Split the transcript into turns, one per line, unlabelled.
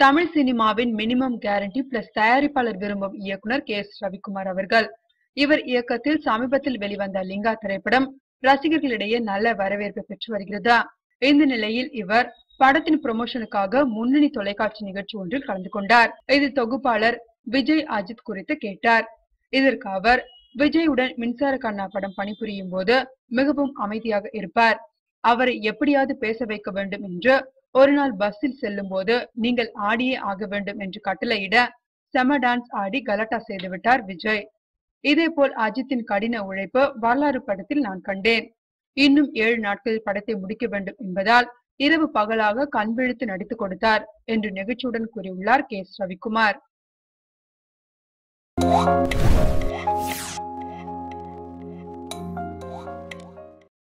தமிழ் சினிமாவின் minimum guarantee plus தயாரிப்பாளர் விரும்பும் இயக்குனர் கே எஸ் ரவிக்குமார் அவர்கள். இவர் இயக்கத்தில் சமீபத்தில் வெளிவந்த லிங்கா திரைப்படம் ரசிகர்களிடையே நல்ல வரவேற்பு பெற்று வருகிறது. இந்த நிலையில் இவர் படத்தின் ப்ரொமோஷனுக்காக முன்னணி தொலைக்காட்சி நிகழ்ச்சி ஒன்றில் கலந்து கொண்டார். இதில் தொகுப்பாளர் விஜய் அஜித் குறித்து கேட்டார். இதற்கு அவர் விஜயுடன் மின்சார கண்ணா படம் பணிபுரியும் போது மிகவும் அமைதியாக இருப்பார். அவரை எப்படியாவது பேச வைக்க வேண்டும் என்று ஒரு நாள் பஸ்ஸில் செல்லும் போது நீங்கள் ஆடியே ஆக வேண்டும் என்று கட்டளையிட செம டான்ஸ் ஆடி கலாட்டா செய்துவிட்டார் விஜய். இதேபோல் அஜித்தின் கடின உழைப்பு வரலாறு படத்தில் நான் கண்டேன். இன்னும் ஏழு நாட்களில் படத்தை முடிக்க வேண்டும் என்பதால் இரவு பகலாக கண்விழித்து நடித்துக் கொடுத்தார் என்று நெகிழ்ச்சியுடன் கூறியுள்ளார் கே. எஸ் ரவிக்குமார்.